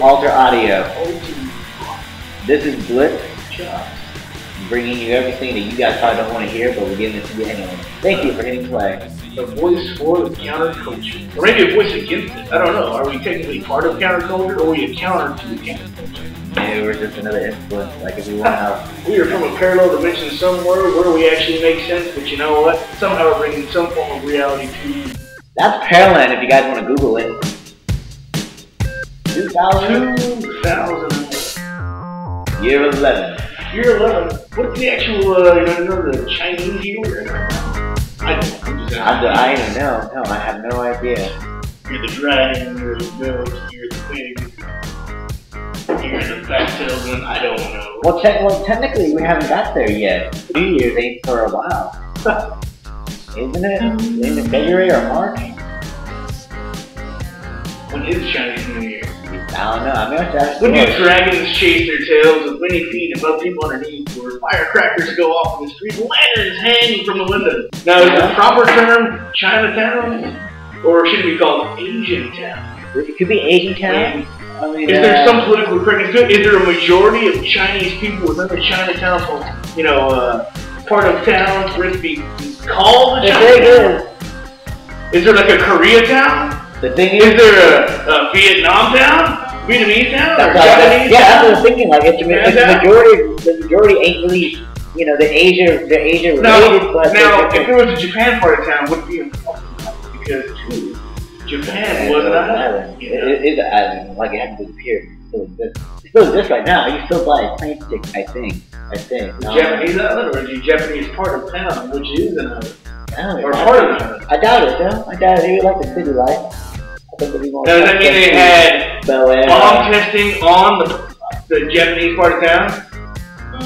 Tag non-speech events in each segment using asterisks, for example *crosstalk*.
Alter Audio. This is Blitz, bringing you everything that you guys probably don't want to hear, but we're giving it to you anyway. Thank you for hitting play. The voice for the counterculture. Or maybe a voice against it. I don't know. Are we technically part of counterculture or are we a counter to the counterculture? Maybe we're just another influence, like if we want to. *laughs* We are from a parallel dimension somewhere where we actually make sense, but you know what? Somehow we're bringing some form of reality to you. That's Pearland if you guys want to Google it. 2000, 2000. year 11. Year 11. What's the actual, uh, you know, you know, the Chinese year? I don't know. I'm I, I don't know. No, I have no idea. You're the dragon, you're the ghost, you're the pig, you're the fat salesman, I don't know. Well, te- well, technically we haven't got there yet. New Year's ain't for a while. *laughs* Isn't it? In February or March? When is Chinese New Year? I don't know. I mean, that's When do dragons chase their tails with many feet above people underneath, where firecrackers go off in the street, lanterns hanging from the windows. Now, is the proper term Chinatown, or should it be called Asian Town? It could be Asian town. I mean, Is there uh, some political correctness Is there a majority of Chinese people within the Chinatown, you know, uh, part of town for it to be called the Chinatown? is, Is there like a Koreatown? the thing Is is, there a, a Vietnam town? Vietnamese? Or that's I- Japanese yeah, that's what I was thinking. Like, it's, it's the majority. The majority ain't really, you know, the Asia, the Asia related, Now, now if there was a Japan part of town, would it be important Because, too, Japan was an island. you It, know? it is an island. Like it hasn't disappeared. It still exists. It still exists right now. You still buy a plane ticket. I think. I think. No, um, Japanese island, or is it Japanese part of town, which is an island? Or part of an island? I doubt it. No, I doubt it. They like the city life. I think it'd be more. Now, does that mean they had? Bomb testing on the, the Japanese part of town?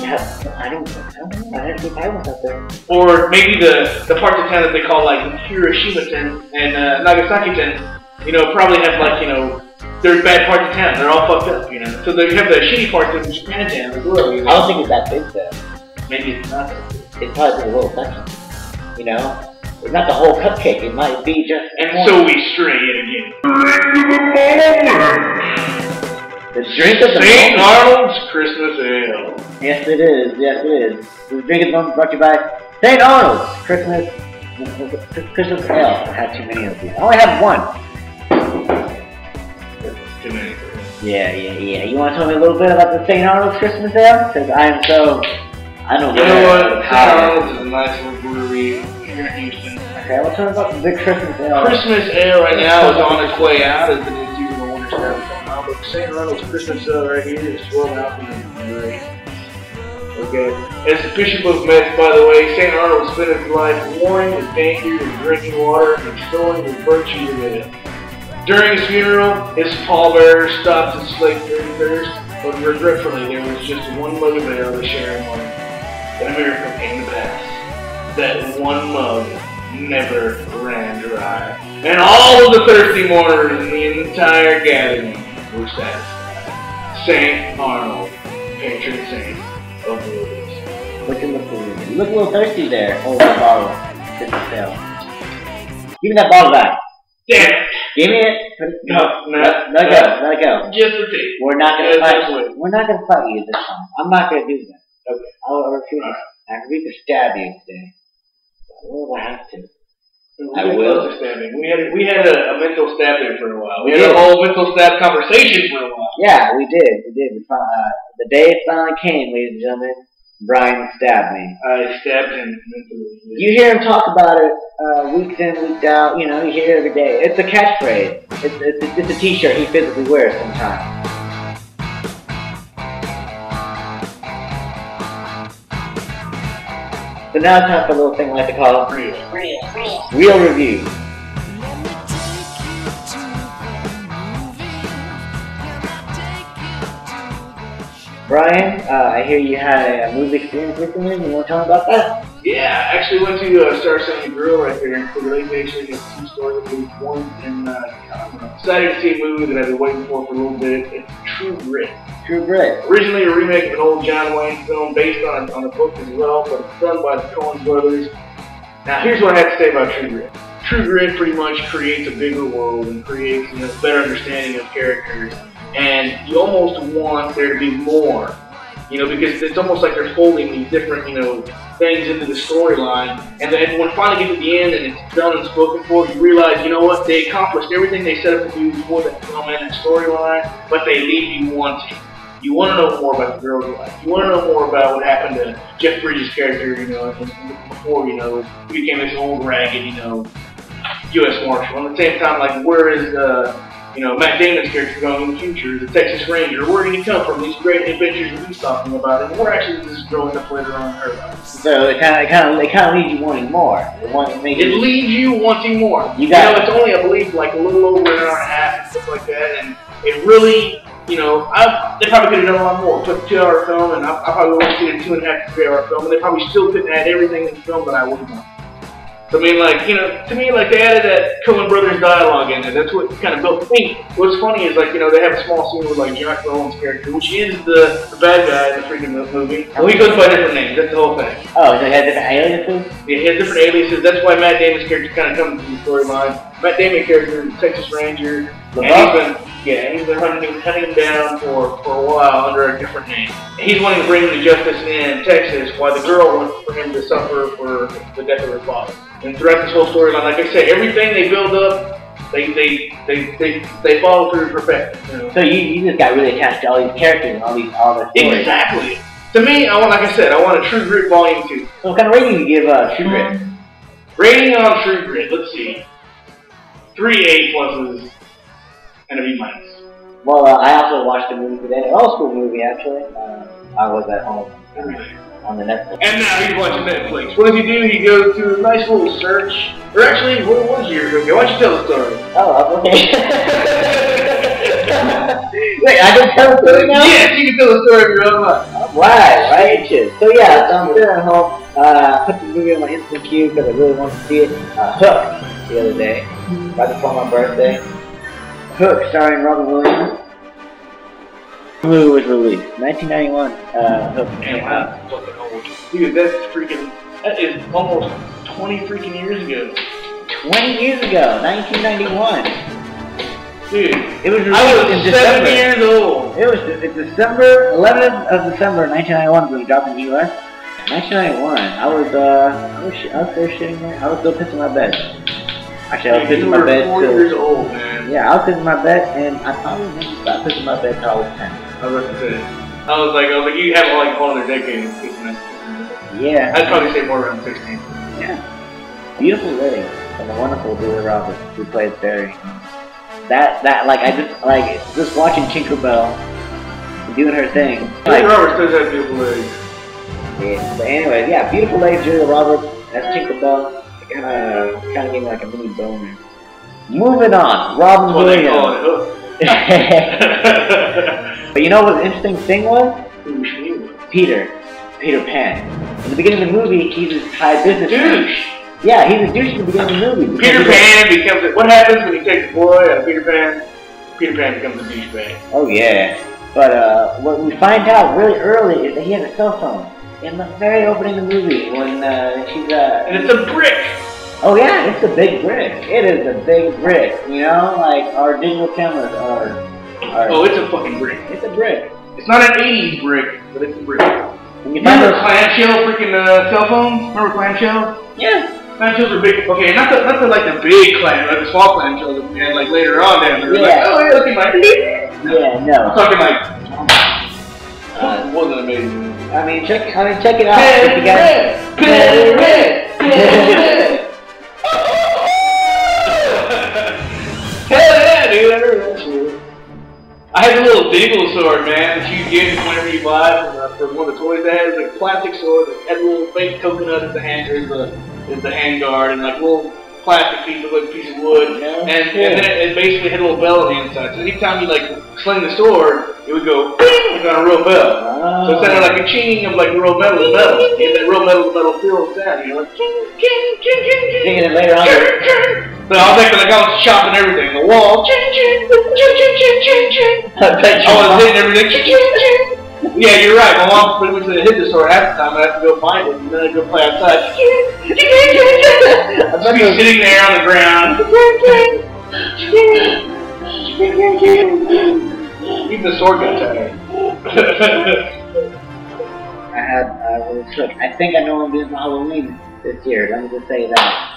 Yeah, I don't. I don't know. I didn't think I was up there. Or maybe the, the parts of town that they call like Hiroshima-ten and uh, Nagasaki-ten, you know, probably have like, you know, there's bad parts of town. They're all fucked up, you know. So they have the shitty parts of Japan-town as well, you I don't think it's that big though. Maybe it's not. It's probably a little section. You know, it's not the whole cupcake. It might be just. And so we stray it again. the drink of the St. moment. Arnold's Christmas Ale. Yes, it is. Yes, it is. The drink of the moment brought to you by St. Arnold's Christmas Christmas Ale. I had too many of these. I only have one. Too many. Yeah, yeah, yeah. You want to tell me a little bit about the St. Arnold's Christmas Ale? Because I am so. I don't You know what? St. How- Arnold's is a nice little brewery here in Houston. Okay, well, tell me about the big Christmas Ale. Christmas Ale right now is on its way out as the new season of winter stuff coming out. But St. Arnold's Christmas Ale right here is 12 ounces and great. Okay. As the Bishop of Metz, by the way, St. Arnold spent his life warning the dangers of drinking water and extolling the virtues of it. During his funeral, his pallbearer stopped to slake their thirst, but regretfully there was just one of ale to share. And a miracle came to pass. That one mug never ran dry. And all of the thirsty mourners in the entire gathering were satisfied. Saint Arnold, patron saint of the lilies. Look at the You look a little thirsty there. Oh, Hold that bottle. Ale. Give me that bottle back. Damn it! Give me it. No, no, let, let no. go. Let it go. Just a taste. We're not gonna fight. wait. We're not gonna fight you this time. I'm not gonna do that. Okay. I'll refuse. I refuse to stab you today. Well, I have to. We I will. We had we had a, a mental stab there for a while. We We had did. a whole mental stab conversation for a while. Yeah, we did. We did. We uh, the day it finally came, ladies and gentlemen. Brian stabbed me. I stabbed him mentally. You hear him talk about it uh, weeks in, weeks out. You know, you hear it every day. It's a catchphrase. It's, it's, it's a T-shirt he physically wears sometimes. So now it's time for a little thing I like to call Reel. reel review. Brian, uh, I hear you had a movie experience recently. You want to tell me about that? Yeah, I actually went to uh, Star Cinema Grill right here in Clear Lake. They actually got two stores. Was one, and uh, I'm excited to see a movie that I've been waiting for for a little bit. It's True Grit. True. Originally a remake of an old John Wayne film based on, on a book as well, but it's done by the Coen brothers. Now, here's what I have to say about True Grit. True Grit pretty much creates a bigger world and creates you know, a better understanding of characters and you almost want there to be more. You know, because it's almost like they're folding these different, you know, things into the storyline. And then when finally get to the end and it's done and spoken for, you realize, you know what, they accomplished everything they set up to do before that film and storyline, but they leave you wanting. You want to know more about the girl's life. You want to know more about what happened to Jeff Bridges' character, you know, before, you know, he became this old ragged, you know, U.S. Marshal. And at the same time, like, where is, uh, you know, Matt Damon's character going in the future, the Texas Ranger, where did he come from? These great adventures that he's talking about, and we're actually just growing up later on in her life. So it kind of, kind of, it kind of leaves you wanting more. It, want, it, It you, leaves you wanting more. You got know, it. it's only, I believe, like a little over an hour and a half and stuff like that, and it really, you know, I, they probably could have done a lot more. Took a two-hour film, and I, I probably would have seen a two and a half to three-hour film, and they probably still couldn't add everything in the film that I would want. So, I mean, like, you know, to me, like, they added that Coen Brothers dialogue in there. That's what kind of built thing. What's funny is, like, you know, they have a small scene with, like, Jack Bowen's character, which is the, the bad guy in the freaking movie. Well, he goes by different names. That's the whole thing. oh, so it has different aliases? Yeah, he has different aliases. That's why Matt Damon's character kind of comes into the storyline. Matt Damon's character is Texas Ranger. LeBron? Yeah, he's been hunting, hunting him down for, for a while under a different name. He's wanting to bring him to justice in Texas, while the girl wants for him to suffer for the death of her father. And throughout this whole storyline, like I said, everything they build up, they they they they, they follow through perfect. You know? So you, you just got really attached to all these characters and all these all the stories. Exactly. To me, I want, like I said, I want a True Grit Volume Two. So what kind of rating do you give uh, True Grit? Rating on True Grit, let's see. Three A pluses and a B. Well, uh, I also watched the movie today, an old school movie actually. Uh, I was at home on the Netflix. And now he's watching Netflix. What does he do? He goes to a nice little search. Or actually, what was years ago? Why don't you tell the story? Oh, okay. *laughs* Wait, I can tell the story now? Yes, you can tell the story of your own life. Right, right. So yeah, so I'm sitting at home, uh, put the movie on my instant queue because I really wanted to see it. Uh, Hook, *laughs* the other day, right before my birthday. Hook, starring Robin Williams. The movie was released, 1991. Uh, Hook came out. I'm fucking old. Dude, that's freaking. That is almost 20 freaking years ago. 20 years ago, 1991. Dude, It was released I was in seven December. years old. It was it's December 11th of December 1991 when it dropped in the U.S. 1991. I was uh I was, I was still shitting my I was still pissing my bed. Actually, I was Dude, pissing you my were bed four till years old, man. Yeah I was pissing my bed and I probably never stopped my bed till I was 10. I was. I was like, I was like, you have like a whole other decade of kissing that. Yeah, I'd probably say more around 16. yeah. Beautiful lady and the wonderful Julia Roberts who played Barry. That that like I just like just watching Tinkerbell doing her thing. Julia Like, Roberts does have beautiful legs. Yeah, but anyways, yeah, beautiful lady Julia Roberts as Tinkerbell. Kind uh, of, kind of gave me like a mini boner. Moving on, Robin That's what they Williams. *laughs* but you know what the interesting thing was? Peter, Peter Pan. In the beginning of the movie, he's this high business Douche. Yeah, he's a douche in the beginning of the movie. Peter a- Pan becomes a, what happens when you take the boy out of Peter Pan? Peter Pan becomes a douchebag. Oh yeah, but uh, what we find out really early is that he has a cell phone. In the very opening of the movie, when uh, she's uh, And it's a brick. Oh yeah, it's a big brick. It is a big brick. You know, like our digital cameras are. are Oh, it's a fucking brick. it's a brick. It's not an 80s brick, but it's a brick. When you find Remember clamshell freaking uh, cell phones? Remember clamshells? yeah, Clamshells are big. Okay, not the not the like the big clam, like the small clamshells that we had like later on. Down there. Yeah. Like, oh, hey, look at my. yeah, no. I'm no. talking like. Uh, wasn't amazing. I mean, check. I mean, check it out. If you guys- Pen red, pen *laughs* *laughs* I had a little dingle sword, man, that you get whenever you buy from, uh, from one of the toys that has a plastic sword that had a little fake coconut as the hand as the as the hand guard and like little plastic piece of like piece of wood. Yeah, and, and then it, basically had a little bell on the inside. So anytime you like sling the sword, it would go bing like on a real bell. So it sounded Oh. like a chinging of like real metal metal. It had that real metal metal feel sound, you know, like ching, ching, ching, ching, ching. Singing it later on. Ching, ching. So I was acting like I was chopping everything. The wall. I bet you. I was hitting everything. Yeah, you're right. My mom pretty much hit the store half the time. I have to go find it, and then I go play outside. I I'd be sitting there on the ground. Even the sword got tired. I had, uh, was shook. I think I know I'm doing for Halloween this year. Let me just say that.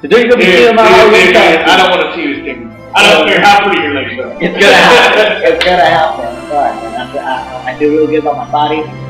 Today you're gonna be Dude, seeing my dude, Halloween dude, dude, I don't want to see this thing. I don't care how pretty your legs are. It's gonna happen. It's gonna happen. But I, I, I feel really good about my body.